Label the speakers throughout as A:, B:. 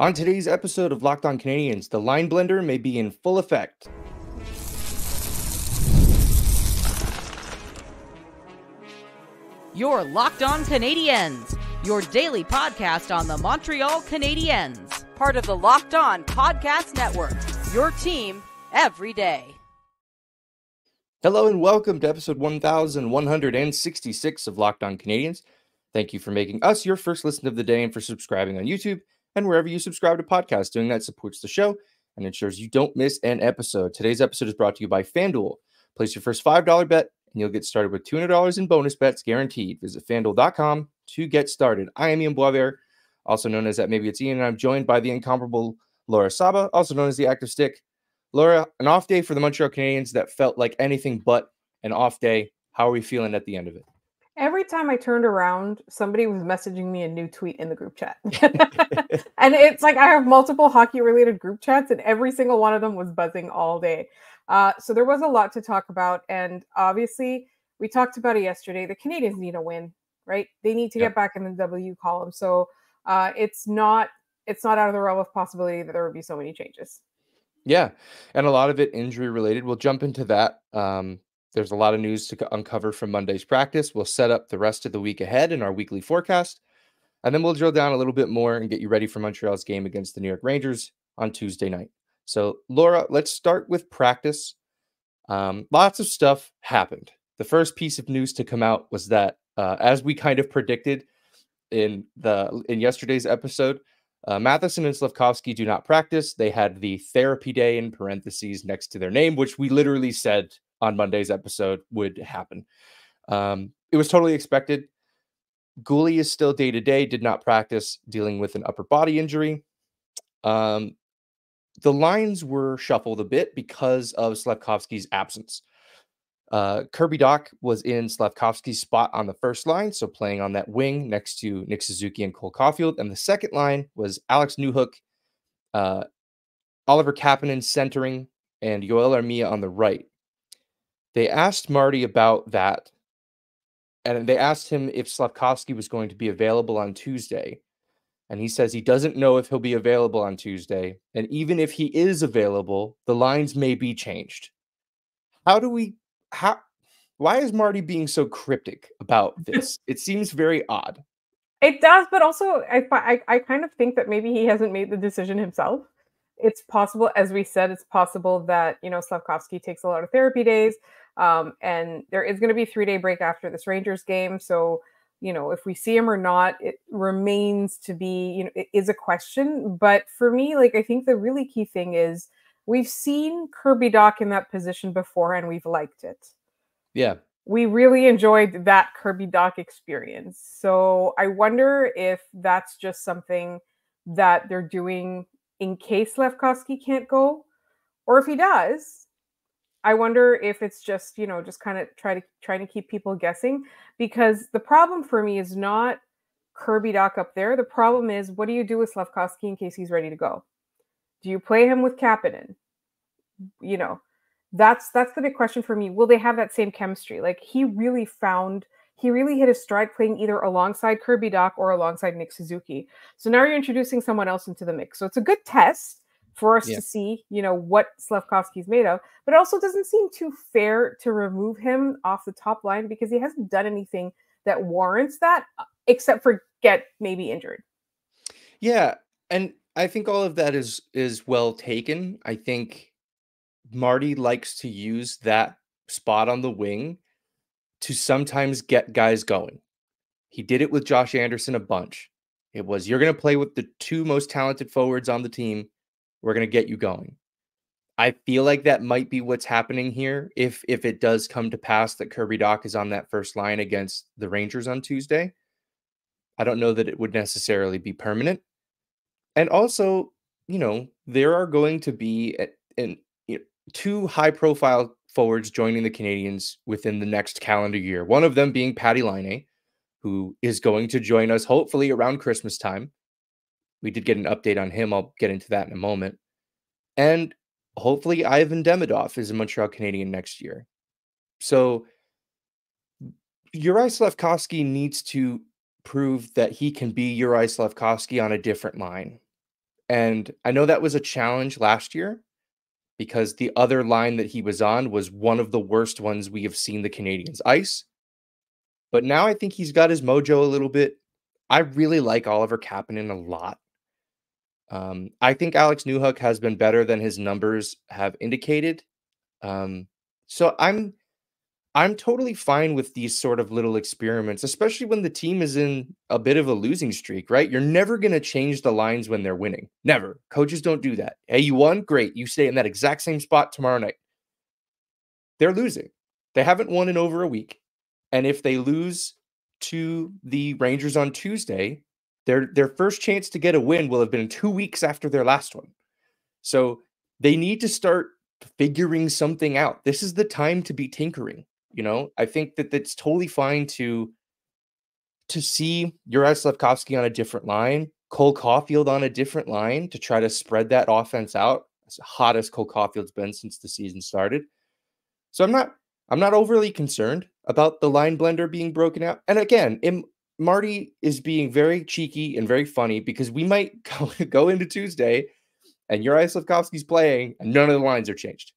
A: On today's episode of Locked On Canadiens, the line blender may be in full effect.
B: Your Locked On Canadiens, your daily podcast on the Montreal Canadiens, part of the Locked On Podcast Network. Your team every day.
A: Hello and welcome to episode 1166 of Locked On Canadiens. Thank you for making us your first listen of the day and for subscribing on YouTube and wherever you subscribe to podcasts. Doing that supports the show and ensures you don't miss an episode. Today's episode is brought to you by FanDuel. Place your first $5 bet and you'll get started with $200 in bonus bets guaranteed. Visit fanduel.com to get started. I am Ian Boisvert, also known as that maybe it's Ian, and I'm joined by the incomparable Laura Saba, also known as the active stick. Laura, an off day for the Montreal Canadiens that felt like anything but an off day. How are we feeling at the end of it?
C: Every time I turned around, somebody was messaging me a new tweet in the group chat. and it's like I have multiple hockey related group chats, and every single one of them was buzzing all day. Uh, so there was a lot to talk about. And obviously, we talked about it yesterday. The Canadiens need a win, right? They need to yep. get back in the W column. So uh, it's not it's not out of the realm of possibility that there would be so many changes.
A: Yeah, and a lot of it injury related. We'll jump into that. Um, there's a lot of news to uncover from Monday's practice. We'll set up the rest of the week ahead in our weekly forecast, and then we'll drill down a little bit more and get you ready for Montreal's game against the New York Rangers on Tuesday night. So, Laura, let's start with practice. Um, lots of stuff happened. The first piece of news to come out was that, uh, as we kind of predicted in the in yesterday's episode, uh, Matheson and Slafkovsky do not practice. They had the therapy day in parentheses next to their name, which we literally said on Monday's episode would happen. Um, it was totally expected. Guhle is still day to day, did not practice, dealing with an upper body injury. Um, the lines were shuffled a bit because of Slafkovsky's absence. Uh, Kirby Dach was in Slafkovsky's spot on the first line, so playing on that wing next to Nick Suzuki and Cole Caufield. And the second line was Alex Newhook, uh, Oliver Kapanen centering, and Joel Armia on the right. They asked Marty about that, and they asked him if Slafkovsky was going to be available on Tuesday. And he says he doesn't know if he'll be available on Tuesday. And even if he is available, the lines may be changed. How do we how why is Marty being so cryptic about this? it seems very odd.
C: It does, but also I, I I kind of think that maybe he hasn't made the decision himself. It's possible, as we said, it's possible that you know Slafkovsky takes a lot of therapy days, um, and there is going to be three day break after this Rangers game. So you know if we see him or not, it remains to be you know it is a question. But for me, like I think the really key thing is we've seen Kirby Dach in that position before and we've liked it.
A: Yeah.
C: We really enjoyed that Kirby Dach experience. So I wonder if that's just something that they're doing in case Slafkovsky can't go, or if he does. I wonder if it's just, you know, just kind of try to trying to keep people guessing because the problem for me is not Kirby Dach up there. The problem is what do you do with Slafkovsky in case he's ready to go? Do you play him with Kapanen? You know, that's that's the big question for me. Will they have that same chemistry? Like he really found he really hit a stride playing either alongside Kirby Dach or alongside Nick Suzuki. So now you're introducing someone else into the mix. So it's a good test for us yeah. to see, you know, what Slafkovsky's made of. But it also doesn't seem too fair to remove him off the top line because he hasn't done anything that warrants that, uh, except for get maybe injured.
A: Yeah, and I think all of that is is well taken. I think Marty likes to use that spot on the wing to sometimes get guys going. He did it with Josh Anderson a bunch. It was you're going to play with the two most talented forwards on the team. We're going to get you going. I feel like that might be what's happening here if if it does come to pass that Kirby Dach is on that first line against the Rangers on Tuesday. I don't know that it would necessarily be permanent. And also, you know, there are going to be in you know, two high profile forwards joining the Canadiens within the next calendar year. One of them being Patty Laine, who is going to join us hopefully around Christmas time. We did get an update on him. I'll get into that in a moment. And hopefully Ivan Demidov is a Montreal Canadien next year. So Uri Slafkovsky needs to prove that he can be Uri Slafkovsky on a different line And I know that was a challenge last year because the other line that he was on was one of the worst ones we have seen the Canadiens ice. But now I think he's got his mojo a little bit. I really like Oliver Kapanen a lot. Um, I think Alex Newhook has been better than his numbers have indicated. Um, so I'm I'm totally fine with these sort of little experiments, especially when the team is in a bit of a losing streak, right? You're never going to change the lines when they're winning. Never. Coaches don't do that. Hey, you won? Great. You stay in that exact same spot tomorrow night. They're losing. They haven't won in over a week. And if they lose to the Rangers on Tuesday, their their first chance to get a win will have been 2 weeks after their last one. So they need to start figuring something out. This is the time to be tinkering. You know, I think that it's totally fine to to see Juraj Slafkovsky on a different line, Cole Caufield on a different line to try to spread that offense out. As hot as Cole Caufield's been since the season started. So I'm not I'm not overly concerned about the line blender being broken out. And again, im- Marty is being very cheeky and very funny because we might go, go into Tuesday and Juraj Slafkovsky's playing and none of the lines are changed.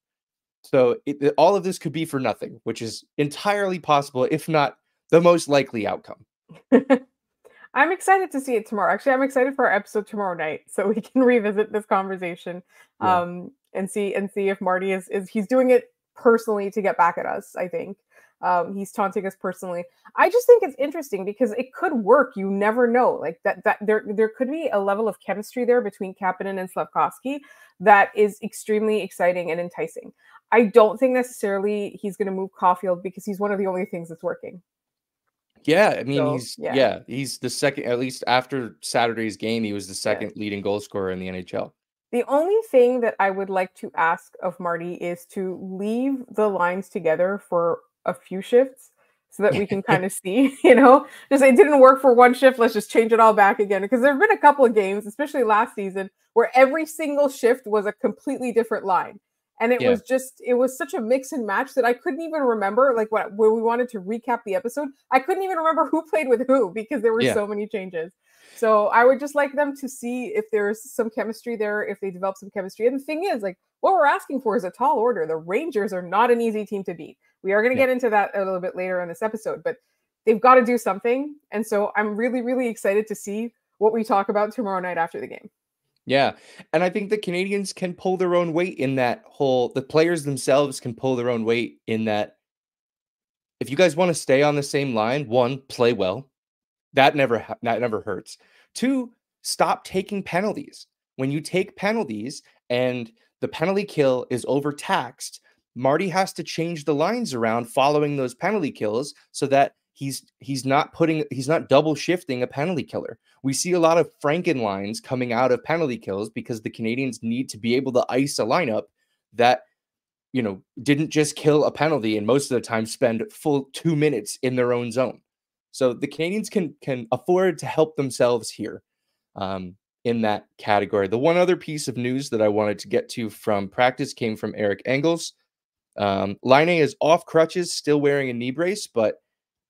A: So it, all of this could be for nothing, which is entirely possible, if not the most likely outcome.
C: I'm excited to see it tomorrow. Actually, I'm excited for our episode tomorrow night, so we can revisit this conversation yeah. um, and see and see if Marty is is he's doing it personally to get back at us. I think um, he's taunting us personally. I just think it's interesting because it could work. You never know. Like that that there there could be a level of chemistry there between Kapanen and Slafkovsky that is extremely exciting and enticing. I don't think necessarily he's going to move Caufield because he's one of the only things that's working.
A: Yeah, I mean so, he's yeah. yeah. he's the second at least after Saturday's game he was the second yeah. leading goal scorer in the NHL.
C: The only thing that I would like to ask of Marty is to leave the lines together for a few shifts so that we can kind of see, you know, just it didn't work for one shift, let's just change it all back again because there've been a couple of games, especially last season, where every single shift was a completely different line and it yeah. was just it was such a mix and match that I couldn't even remember like what when we wanted to recap the episode I couldn't even remember who played with who because there were yeah. so many changes so I would just like them to see if there's some chemistry there if they develop some chemistry and the thing is like what we're asking for is a tall order the Rangers are not an easy team to beat we are going to yeah. get into that a little bit later in this episode but they've got to do something and so I'm really really excited to see what we talk about tomorrow night after the game
A: yeah. And I think the Canadiens can pull their own weight in that whole the players themselves can pull their own weight in that if you guys want to stay on the same line, one, play well. That never that never hurts. Two, stop taking penalties. When you take penalties and the penalty kill is overtaxed, Marty has to change the lines around following those penalty kills so that he's he's not putting he's not double shifting a penalty killer. We see a lot of Franken lines coming out of penalty kills because the Canadiens need to be able to ice a lineup that you know didn't just kill a penalty and most of the time spend full 2 minutes in their own zone. So the Canadiens can can afford to help themselves here. Um, in that category. The one other piece of news that I wanted to get to from practice came from Eric Engels. Um, Laine is off crutches, still wearing a knee brace, but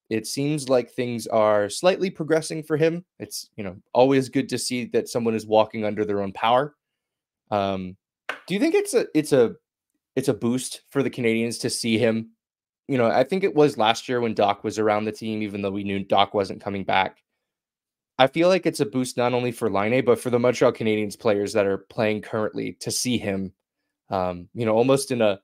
A: it seems like things are slightly progressing for him. It's you know always good to see that someone is walking under their own power. Um, do you think it's a it's a it's a boost for the Canadiens to see him? You know, I think it was last year when Dach was around the team, even though we knew Dach wasn't coming back. I feel like it's a boost not only for Laine, but for the Montreal Canadiens players that are playing currently to see him, um, you know, almost in a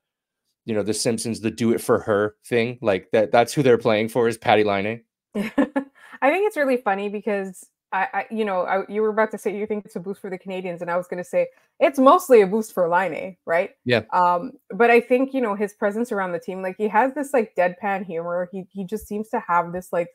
A: you know the Simpsons the do it for her thing like that that's who they're playing for is Patty Laine.
C: I think it's really funny because I, I you know I, you were about to say you think it's a boost for the canadiens and I was going to say it's mostly a boost for Laine, right?
A: Yeah.
C: Um but I think you know his presence around the team like he has this like deadpan humor. He he just seems to have this like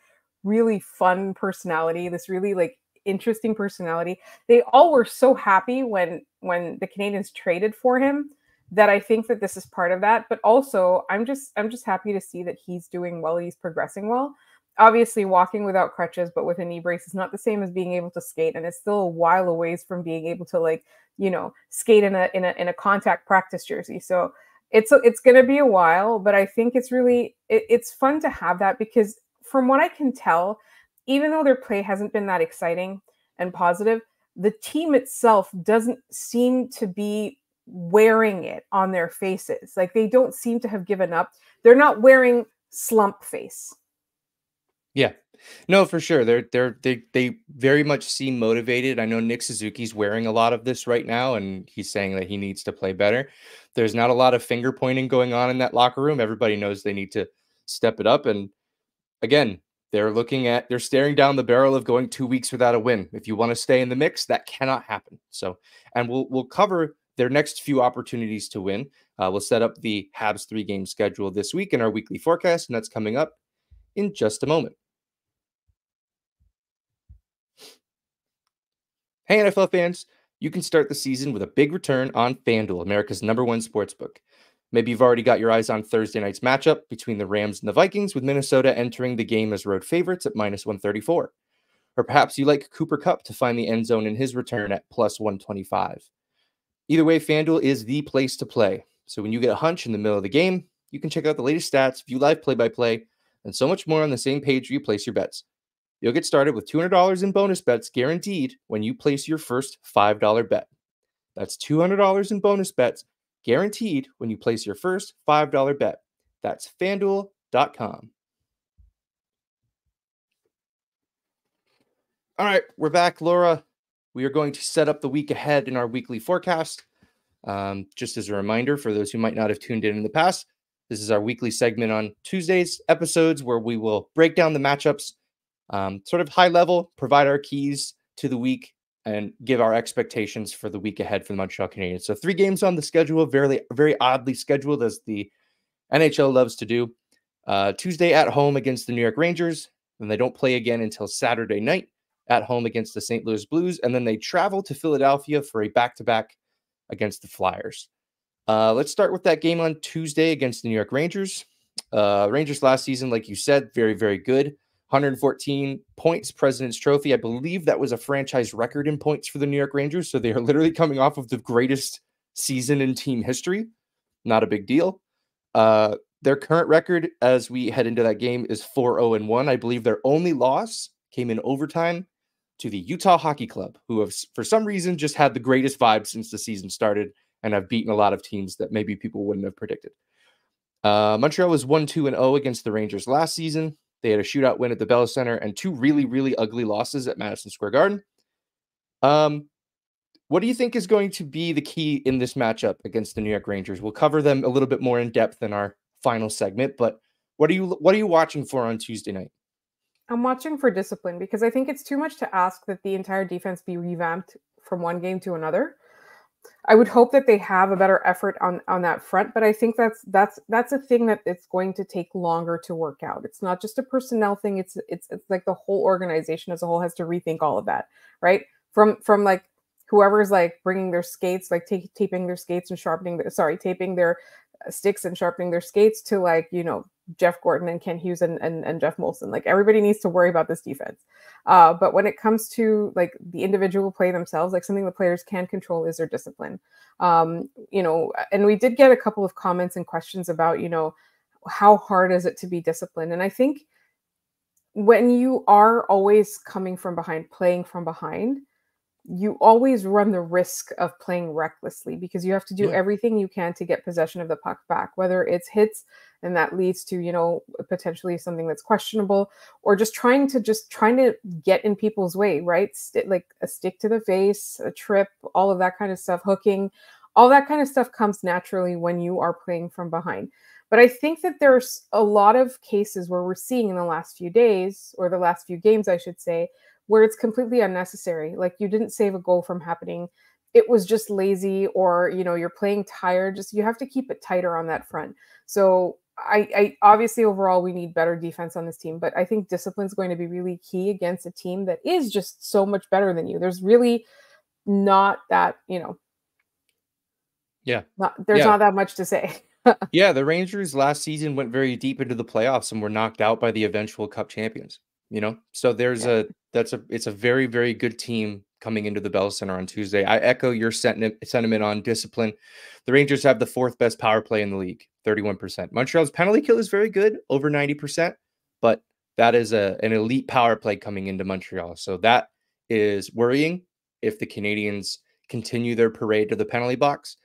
C: really fun personality, this really like interesting personality. They all were so happy when when the canadiens traded for him that I think that this is part of that. But also, I'm just I'm just happy to see that he's doing well. He's progressing well. Obviously, walking without crutches, but with a knee brace is not the same as being able to skate, and it's still a while away from being able to like you know skate in a in a in a contact practice jersey. So it's it's going to be a while, but I think it's really it, it's fun to have that because from what I can tell, even though their play hasn't been that exciting and positive, the team itself doesn't seem to be wearing it on their faces. Like they don't seem to have given up. They're not wearing slump face.
A: Yeah. No, for sure. They're they're they they very much seem motivated. I know Nick Suzuki's wearing a lot of this right now, and he's saying that he needs to play better. There's not a lot of finger pointing going on in that locker room. Everybody knows they need to step it up. And again, they're looking at they're staring down the barrel of going two weeks without a win. If you want to stay in the mix, that cannot happen. So, and we'll we'll cover their next few opportunities to win. Uh, we'll set up the Habs three game schedule this week in our weekly forecast, and that's coming up in just a moment. Hey, NFL fans, you can start the season with a big return on FanDuel, America's number one sportsbook. Maybe you've already got your eyes on Thursday night's matchup between the Rams and the Vikings, with Minnesota entering the game as road favorites at minus 134. Or perhaps you like Cooper Kupp to find the end zone in his return at plus 125. Either way, FanDuel is the place to play. So when you get a hunch in the middle of the game, you can check out the latest stats, view live play by play, and so much more on the same page where you place your bets. You'll get started with $200 in bonus bets guaranteed when you place your first $5 bet. That's $200 in bonus bets guaranteed when you place your first $5 bet. That's fanduel.com. All right, we're back, Laura. We are going to set up the week ahead in our weekly forecast. Um, just as a reminder for those who might not have tuned in in the past, this is our weekly segment on Tuesdays episodes where we will break down the matchups, um, sort of high level, provide our keys to the week, and give our expectations for the week ahead for the Montreal Canadiens. So three games on the schedule, very very oddly scheduled as the NHL loves to do. Uh, Tuesday at home against the New York Rangers, and they don't play again until Saturday night at home against the St. Louis Blues, and then they travel to Philadelphia for a back-to-back against the Flyers. Uh, let's start with that game on Tuesday against the New York Rangers. Uh, Rangers last season, like you said, very very good. 114 points, President's Trophy. I believe that was a franchise record in points for the New York Rangers. So they are literally coming off of the greatest season in team history. Not a big deal. Uh, their current record as we head into that game is 4 0 1. I believe their only loss came in overtime to the Utah Hockey Club, who have, for some reason, just had the greatest vibe since the season started and have beaten a lot of teams that maybe people wouldn't have predicted. Uh, Montreal was 1 2 and 0 against the Rangers last season. They had a shootout win at the Bell Center and two really, really ugly losses at Madison Square Garden. Um, what do you think is going to be the key in this matchup against the New York Rangers? We'll cover them a little bit more in depth in our final segment, but what are you what are you watching for on Tuesday night?
C: I'm watching for discipline because I think it's too much to ask that the entire defense be revamped from one game to another. I would hope that they have a better effort on on that front, but I think that's that's that's a thing that it's going to take longer to work out. It's not just a personnel thing. It's it's it's like the whole organization as a whole has to rethink all of that, right? From from like whoever's like bringing their skates, like t- taping their skates and sharpening, the, sorry, taping their sticks and sharpening their skates to like you know Jeff Gorton and Kent Hughes and, and, and Geoff Molson. Like everybody needs to worry about this defense. Uh, but when it comes to like the individual play themselves, like something the players can control is their discipline. Um, you know, and we did get a couple of comments and questions about, you know, how hard is it to be disciplined? And I think when you are always coming from behind, playing from behind, you always run the risk of playing recklessly because you have to do yeah. everything you can to get possession of the puck back, whether it's hits and that leads to, you know, uh, potentially something that's questionable or just trying to just trying to get in people's way, right? St- like a stick to the face, a trip, all of that kind of stuff, hooking, all that kind of stuff comes naturally when you are playing from behind. But I think that there's a lot of cases where we're seeing in the last few days or the last few games, I should say, where it's completely unnecessary. Like you didn't save a goal from happening. It was just lazy, or you know, you're playing tired. Just you have to keep it tighter on that front. So I, I obviously overall we need better defense on this team, but I think discipline is going to be really key against a team that is just so much better than you. There's really not that, you know.
A: Yeah.
C: Not, there's
A: yeah.
C: not that much to say.
A: yeah, the Rangers last season went very deep into the playoffs and were knocked out by the eventual cup champions you know so there's yeah. a that's a it's a very very good team coming into the bell center on tuesday i echo your sentiment sentiment on discipline the rangers have the fourth best power play in the league 31% montreal's penalty kill is very good over 90% but that is a an elite power play coming into montreal so that is worrying if the canadiens continue their parade to the penalty box.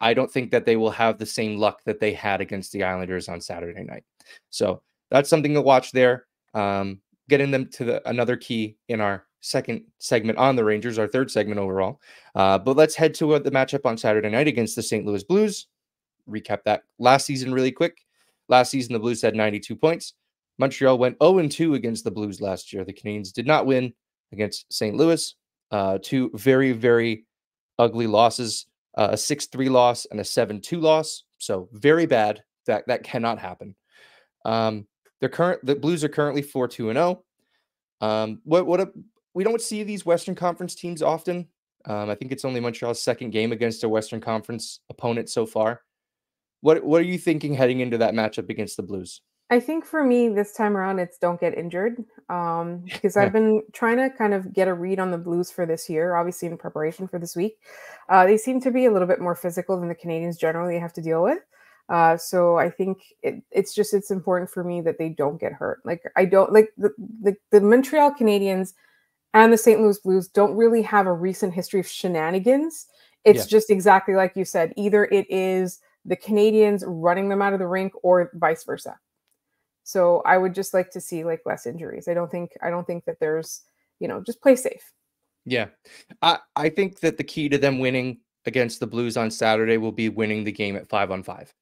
A: I don't think that they will have the same luck that they had against the Islanders on Saturday night. So that's something to watch there. Um, getting them to the, another key in our second segment on the Rangers, our third segment overall. Uh, but let's head to uh, the matchup on Saturday night against the St. Louis Blues. Recap that last season really quick. Last season, the Blues had 92 points. Montreal went 0 2 against the Blues last year. The Canadiens did not win against St. Louis. Uh, two very, very ugly losses uh, a 6 3 loss and a 7 2 loss. So very bad. That, that cannot happen. Um, the current the Blues are currently 4 2 and 0. Um, what, what a, we don't see these Western Conference teams often. Um, I think it's only Montreal's second game against a Western Conference opponent so far. What what are you thinking heading into that matchup against the Blues?
C: I think for me this time around, it's don't get injured um, because I've been trying to kind of get a read on the Blues for this year, obviously in preparation for this week. Uh, they seem to be a little bit more physical than the Canadiens generally have to deal with. Uh, so I think it, it's just it's important for me that they don't get hurt. Like I don't like the, the, the Montreal Canadiens and the St. Louis Blues don't really have a recent history of shenanigans. It's yeah. just exactly like you said. Either it is the Canadiens running them out of the rink or vice versa. So I would just like to see like less injuries. I don't think I don't think that there's, you know, just play safe.
A: Yeah. I I think that the key to them winning against the Blues on Saturday will be winning the game at 5 on 5.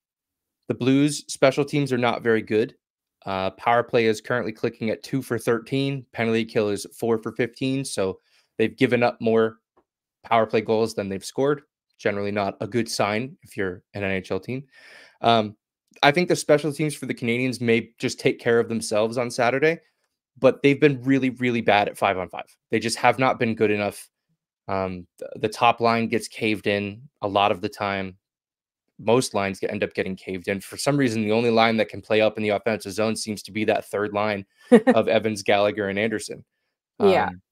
A: The Blues special teams are not very good. Uh, power play is currently clicking at 2 for 13. Penalty kill is 4 for 15, so they've given up more power play goals than they've scored generally not a good sign if you're an NHL team. Um, I think the special teams for the Canadiens may just take care of themselves on Saturday, but they've been really, really bad at five on five. They just have not been good enough. Um, the, the, top line gets caved in a lot of the time. Most lines get, end up getting caved in. For some reason, the only line that can play up in the offensive zone seems to be that third line of Evans, Gallagher, and Anderson.
C: yeah.
A: Um,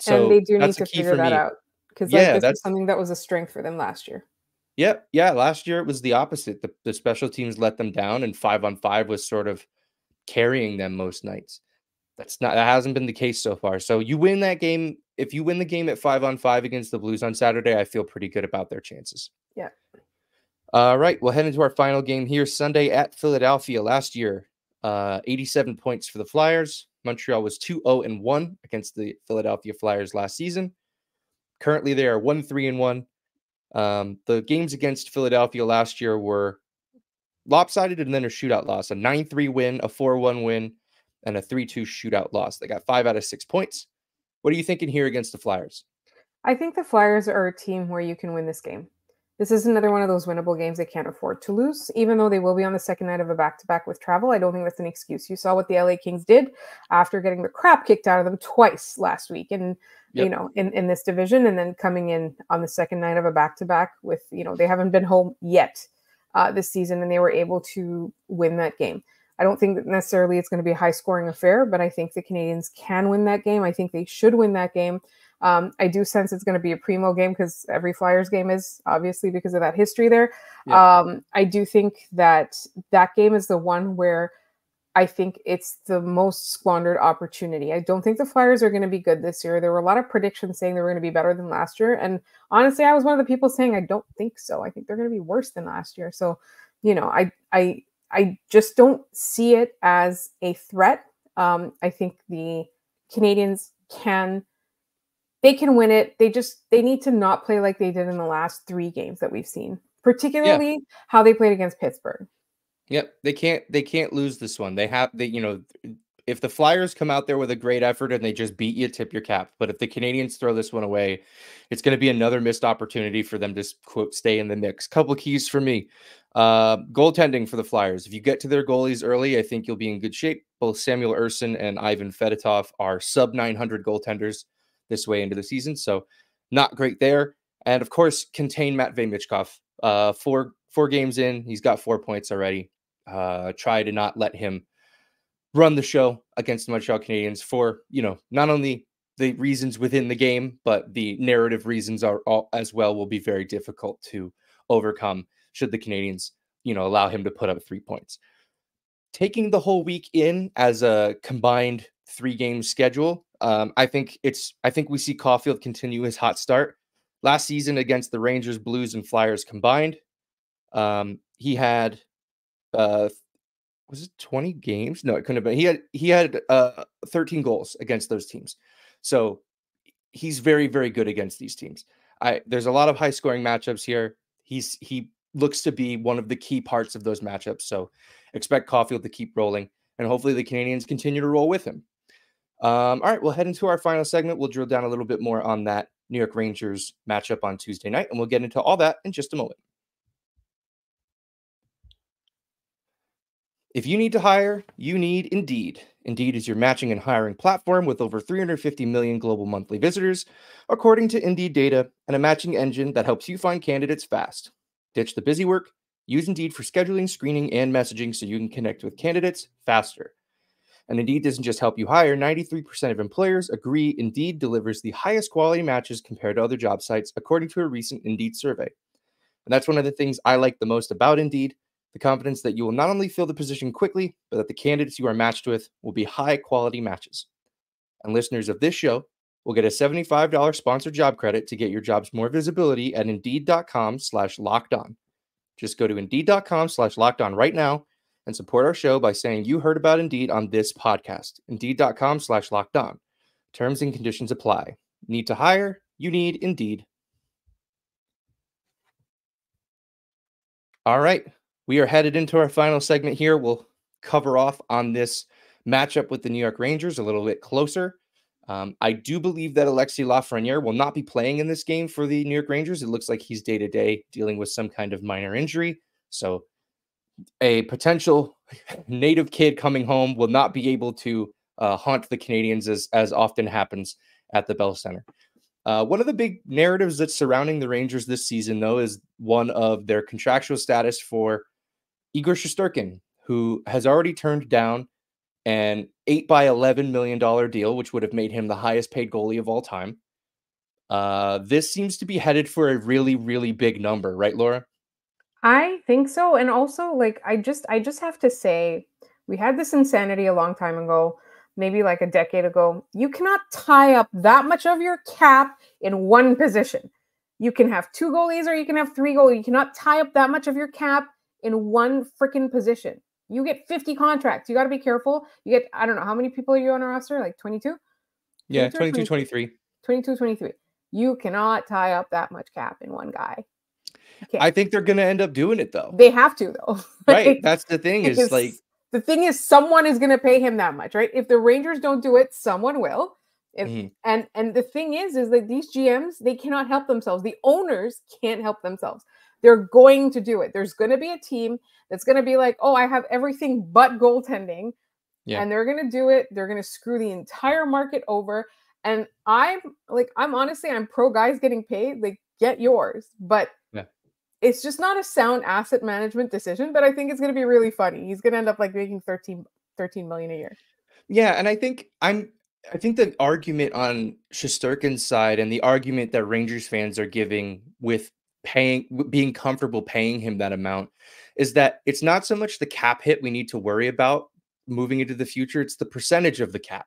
A: so
C: and they do need to figure that me. out because like, yeah, that's something that was a strength for them last year.
A: Yeah, yeah. Last year it was the opposite. The, the special teams let them down, and five on five was sort of carrying them most nights. That's not that hasn't been the case so far. So you win that game. If you win the game at five on five against the Blues on Saturday, I feel pretty good about their chances.
C: Yeah.
A: All right, we'll head into our final game here Sunday at Philadelphia. Last year, uh, 87 points for the Flyers. Montreal was 2 0 and 1 against the Philadelphia Flyers last season. Currently, they are one three and one. Um, the games against Philadelphia last year were lopsided and then a shootout loss, a 9 3 win, a 4 1 win, and a 3 2 shootout loss. They got five out of six points. What are you thinking here against the Flyers?
C: I think the Flyers are a team where you can win this game. This is another one of those winnable games they can't afford to lose, even though they will be on the second night of a back to back with travel. I don't think that's an excuse. You saw what the LA Kings did after getting the crap kicked out of them twice last week. And yep. you know, in, in this division, and then coming in on the second night of a back to back with, you know, they haven't been home yet uh, this season, and they were able to win that game. I don't think that necessarily it's going to be a high scoring affair, but I think the Canadiens can win that game. I think they should win that game. Um, I do sense it's going to be a primo game because every Flyers game is obviously because of that history there. Yeah. Um, I do think that that game is the one where I think it's the most squandered opportunity. I don't think the Flyers are going to be good this year. There were a lot of predictions saying they were going to be better than last year. And honestly, I was one of the people saying I don't think so. I think they're going to be worse than last year. So, you know, I I I just don't see it as a threat. Um, I think the Canadiens can they can win it. They just they need to not play like they did in the last three games that we've seen, particularly yeah. how they played against Pittsburgh.
A: Yep, they can't they can't lose this one. They have they you know if the Flyers come out there with a great effort and they just beat you, tip your cap. But if the Canadiens throw this one away, it's going to be another missed opportunity for them to quote stay in the mix. Couple keys for me. Uh, goaltending for the Flyers. If you get to their goalies early, I think you'll be in good shape. Both Samuel Ersson and Ivan Fedotov are sub 900 goaltenders this way into the season, so not great there. And of course, contain Matvey Michkov. Uh, four four games in, he's got four points already uh, try to not let him run the show against the Montreal Canadiens for, you know, not only the reasons within the game, but the narrative reasons are all, as well will be very difficult to overcome should the Canadiens, you know, allow him to put up three points. Taking the whole week in as a combined three game schedule, Um, I think it's I think we see Caufield continue his hot start. Last season against the Rangers, Blues, and Flyers combined, um, he had uh, was it 20 games? No, it couldn't have been. He had he had uh 13 goals against those teams. So he's very, very good against these teams. I there's a lot of high scoring matchups here. He's he looks to be one of the key parts of those matchups. So expect Caufield to keep rolling, and hopefully the Canadiens continue to roll with him. Um, all right, we'll head into our final segment. We'll drill down a little bit more on that New York Rangers matchup on Tuesday night, and we'll get into all that in just a moment. If you need to hire, you need Indeed. Indeed is your matching and hiring platform with over 350 million global monthly visitors, according to Indeed data, and a matching engine that helps you find candidates fast. Ditch the busy work. Use Indeed for scheduling, screening, and messaging so you can connect with candidates faster. And Indeed doesn't just help you hire, 93% of employers agree Indeed delivers the highest quality matches compared to other job sites, according to a recent Indeed survey. And that's one of the things I like the most about Indeed the confidence that you will not only fill the position quickly, but that the candidates you are matched with will be high quality matches. And listeners of this show will get a $75 sponsored job credit to get your jobs more visibility at indeed.com slash locked on. Just go to indeed.com slash locked on right now and support our show by saying you heard about Indeed on this podcast. Indeed.com slash locked on. Terms and conditions apply. Need to hire? You need Indeed. All right. We are headed into our final segment here. We'll cover off on this matchup with the New York Rangers a little bit closer. Um, I do believe that Alexi Lafreniere will not be playing in this game for the New York Rangers. It looks like he's day to day dealing with some kind of minor injury. So, a potential native kid coming home will not be able to uh, haunt the Canadiens as as often happens at the Bell Center. Uh, one of the big narratives that's surrounding the Rangers this season, though, is one of their contractual status for Igor Shesterkin, who has already turned down an eight by eleven million dollar deal, which would have made him the highest paid goalie of all time. Uh, this seems to be headed for a really, really big number, right, Laura?
C: I think so, and also like I just, I just have to say, we had this insanity a long time ago, maybe like a decade ago. You cannot tie up that much of your cap in one position. You can have two goalies or you can have three goalies. You cannot tie up that much of your cap in one freaking position. You get 50 contracts. You got to be careful. You get, I don't know, how many people are you on a roster? Like 22?
A: Yeah, 22, 23.
C: 22, 23. You cannot tie up that much cap in one guy.
A: I think they're going to end up doing it though.
C: They have to though.
A: right. That's the thing is like
C: the thing is someone is going to pay him that much, right? If the Rangers don't do it, someone will. If, mm-hmm. and and the thing is is that these GMs they cannot help themselves. The owners can't help themselves. They're going to do it. There's going to be a team that's going to be like, oh, I have everything but goaltending. Yeah. And they're going to do it. They're going to screw the entire market over. And I'm like, I'm honestly, I'm pro guys getting paid. Like, get yours. But yeah. It's just not a sound asset management decision. But I think it's going to be really funny. He's going to end up like making 13, 13 million a year.
A: Yeah. And I think I'm, I think the argument on Shesterkin's side and the argument that Rangers fans are giving with paying being comfortable paying him that amount is that it's not so much the cap hit we need to worry about moving into the future it's the percentage of the cap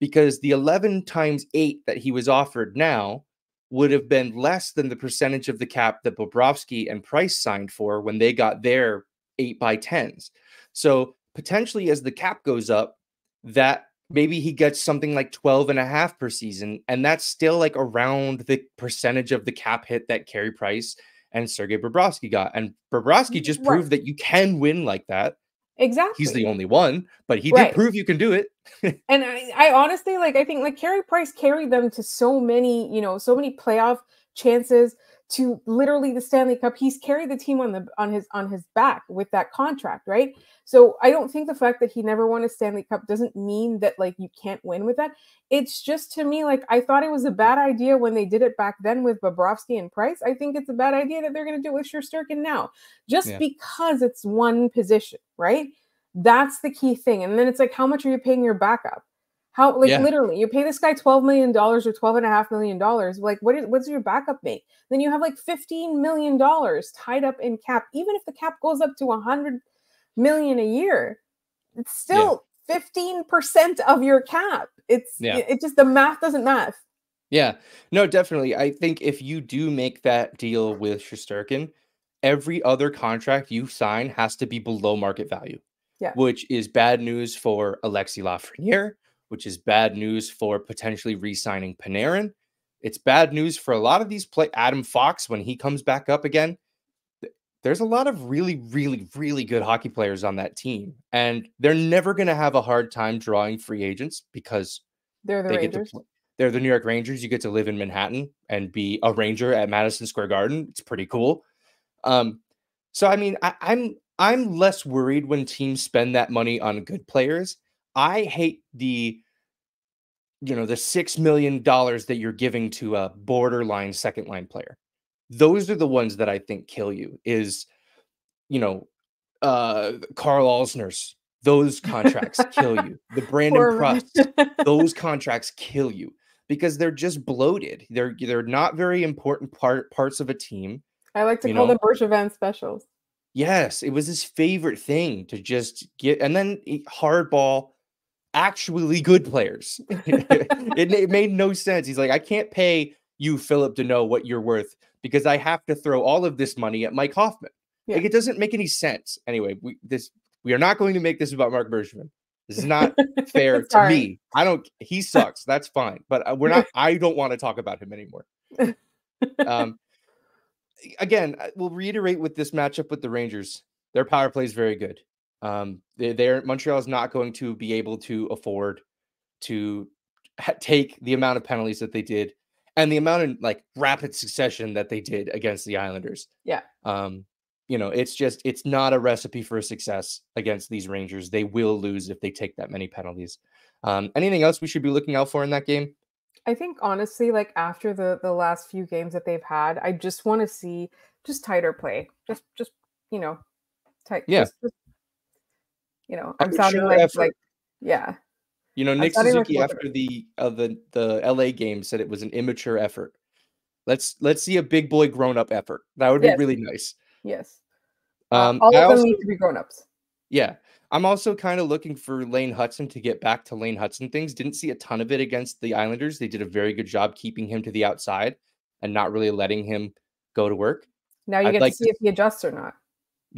A: because the 11 times 8 that he was offered now would have been less than the percentage of the cap that Bobrovsky and Price signed for when they got their 8 by 10s so potentially as the cap goes up that maybe he gets something like 12 and a half per season and that's still like around the percentage of the cap hit that Carey Price and Sergei Bobrovsky got. And Bobrovsky just right. proved that you can win like that
C: exactly.
A: he's the only one but he right. did prove you can do it.
C: And I, I honestly like i think like Carey Price carried them to so many you know so many playoff chances to literally the Stanley Cup. He's carried the team on the on his on his back with that contract, right? So I don't think the fact that he never won a Stanley Cup doesn't mean that like you can't win with that. It's just to me like I thought it was a bad idea when they did it back then with Bobrovsky and Price. I think it's a bad idea that they're going to do it with Shesterkin now, just yeah. because it's one position, right? That's the key thing. And then it's like, how much are you paying your backup? How like yeah. literally you pay this guy $12 million or $12 and a half million dollars. Like what is what's your backup make? Then you have like $15 million tied up in cap. Even if the cap goes up to a hundred million a year, it's still 15% of your cap. It's
A: Yeah.
C: it, it just the math doesn't math.
A: Yeah, no, definitely. I think if you do make that deal with Shesterkin, every other contract you sign has to be below market value.
C: Yeah.
A: Which is bad news for Alexi Lafreniere, which is bad news for potentially re-signing Panarin. It's bad news for a lot of these play Adam Fox when he comes back up again. There's a lot of really, really, really good hockey players on that team, and they're never going to have a hard time drawing free agents because
C: They're the
A: they
C: Rangers.
A: They're the New York Rangers. You get to live in Manhattan and be a Ranger at Madison Square Garden. It's pretty cool. Um, so I mean, I, I'm I'm less worried when teams spend that money on good players. I hate the you know the six million dollars that you're giving to a borderline second line player. Those are the ones that I think kill you. Is you know uh Karl Alzner's those contracts kill you. The Brandon Prust those contracts kill you because they're just bloated. They're they're not very important part parts of a team.
C: I like to
A: you
C: call
A: know.
C: them Bergevin specials.
A: Yes, it was his favorite thing to just get and then he- hardball actually good players. it, it made no sense. He's like, I can't pay you, Philip, to know what you're worth because I have to throw all of this money at Mike Hoffman. Like it doesn't make any sense. Anyway, we this we are not going to make this about Marc Bergevin. This is not fair to me. I don't. He sucks. That's fine. But uh, we're not. I don't want to talk about him anymore. Um, again, we'll reiterate with this matchup with the Rangers. Their power play is very good. Um, they, Montreal is not going to be able to afford to ha- take the amount of penalties that they did and the amount of like rapid succession that they did against the Islanders.
C: Yeah.
A: Um, you know, it's just it's not a recipe for success against these Rangers. They will lose if they take that many penalties. Um, anything else we should be looking out for in that game?
C: I think honestly, like after the the last few games that they've had, I just want to see just tighter play. Just just you know, tight.
A: Yeah.
C: just- just, you know, I'm
A: Immature
C: sounding like
A: effort.
C: like yeah.
A: You know, Nick Suzuki
C: of
A: after the uh, the the LA game said it was an immature effort. Let's let's see a big boy grown up effort. That would
C: Yes.
A: be really nice.
C: Yes. Uh,
A: Um,
C: all
A: I
C: of them
A: also,
C: need to be grown ups.
A: yeah, I'm also kind of looking for Lane Hutson to get back to Lane Hutson things. Didn't see a ton of it against the Islanders. They did a very good job keeping him to the outside and not really letting him go to work.
C: Now you
A: I'd
C: get
A: like
C: to
A: to
C: see if he adjusts or not.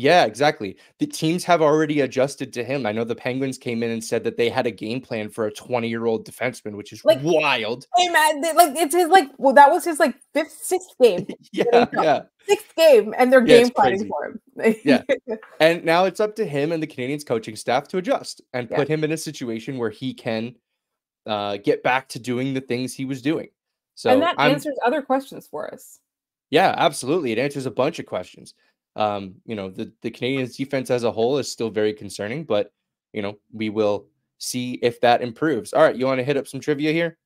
A: Yeah, exactly. The teams have already adjusted to him. I know the Penguins came in and said that they had a game plan for a 20 year old defenseman, which is
C: Like-
A: wild.
C: Hey man, they- like it's his like well, that was his like fifth, sixth game,
A: Yeah, yeah.
C: sixth game, and they're
A: Yeah,
C: game planning
A: crazy.
C: for him.
A: Yeah. And now it's up to him and the Canadians coaching staff to adjust and
C: Yeah.
A: put him in a situation where he can uh, get back to doing the things he was doing. So
C: and that
A: I'm,
C: answers other questions for us.
A: yeah, absolutely. It answers a bunch of questions. Um, you know, the, the Canadiens defense as a whole is still very concerning, but you know, we will see if that improves. All right, you want to hit up some trivia here?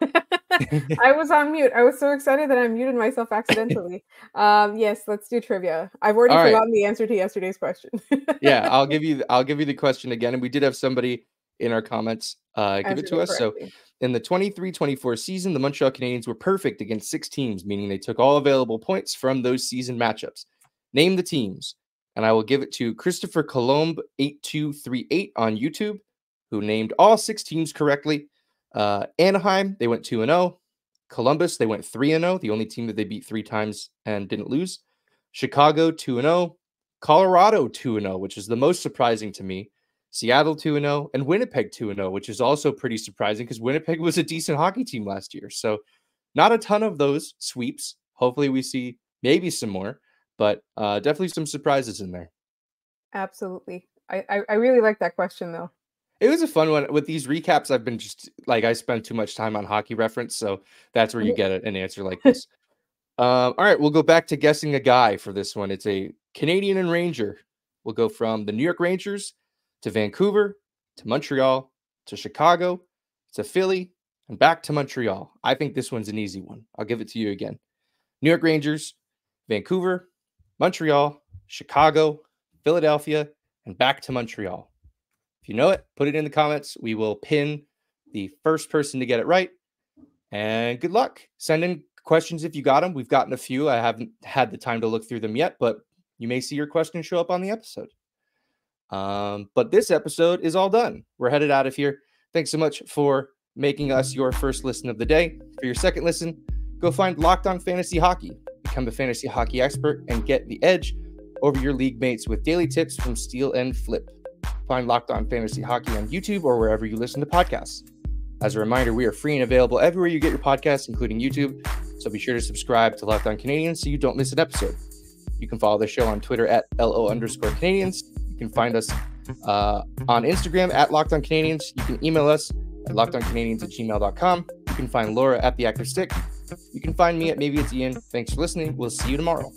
C: I was on mute. I was so excited that I muted myself accidentally. um, yes, let's do trivia. I've already
A: All right.
C: forgotten the answer to yesterday's question.
A: yeah, I'll give you I'll give you the question again. And we did have somebody in our comments uh, give it to us. So
C: correctly.
A: In the 23 24 season, the Montreal Canadiens were perfect against six teams, meaning they took all available points from those season matchups. Name the teams, and I will give it to Christopher Colomb 8238 on YouTube, who named all six teams correctly. Uh, Anaheim, they went 2 and 0. Columbus, they went 3 and 0, the only team that they beat three times and didn't lose. Chicago, 2 and 0. Colorado, 2 and 0, which is the most surprising to me. Seattle 2 0 and Winnipeg 2 0, which is also pretty surprising because Winnipeg was a decent hockey team last year. So, not a ton of those sweeps. Hopefully, we see maybe some more, but uh, definitely some surprises in there.
C: Absolutely. I, I, I really like that question though.
A: It was a fun one. With these recaps, I've been just like, I spend too much time on hockey reference. So, that's where you get an answer like this. um, all right, we'll go back to guessing a guy for this one. It's a Canadian and Ranger. We'll go from the New York Rangers to Vancouver to Montreal to Chicago to Philly and back to Montreal. I think this one's an easy one. I'll give it to you again. New York Rangers, Vancouver, Montreal, Chicago, Philadelphia, and back to Montreal. If you know it, put it in the comments. We will pin the first person to get it right. And good luck. Send in questions if you got them. We've gotten a few. I haven't had the time to look through them yet, but you may see your question show up on the episode. Um, but this episode is all done. We're headed out of here. Thanks so much for making us your first listen of the day. For your second listen, go find Locked On Fantasy Hockey. Become a fantasy hockey expert and get the edge over your league mates with daily tips from Steel and Flip. Find Locked On Fantasy Hockey on YouTube or wherever you listen to podcasts. As a reminder, we are free and available everywhere you get your podcasts, including YouTube. So be sure to subscribe to Locked On Canadiens so you don't miss an episode. You can follow the show on Twitter at LO underscore Canadiens. You can find us uh, on Instagram at Locked On Canadiens. You can email us at lockedoncanadiens at gmail.com. You can find Laura at The Active Stick. You can find me at Maybe It's Ian. Thanks for listening. We'll see you tomorrow.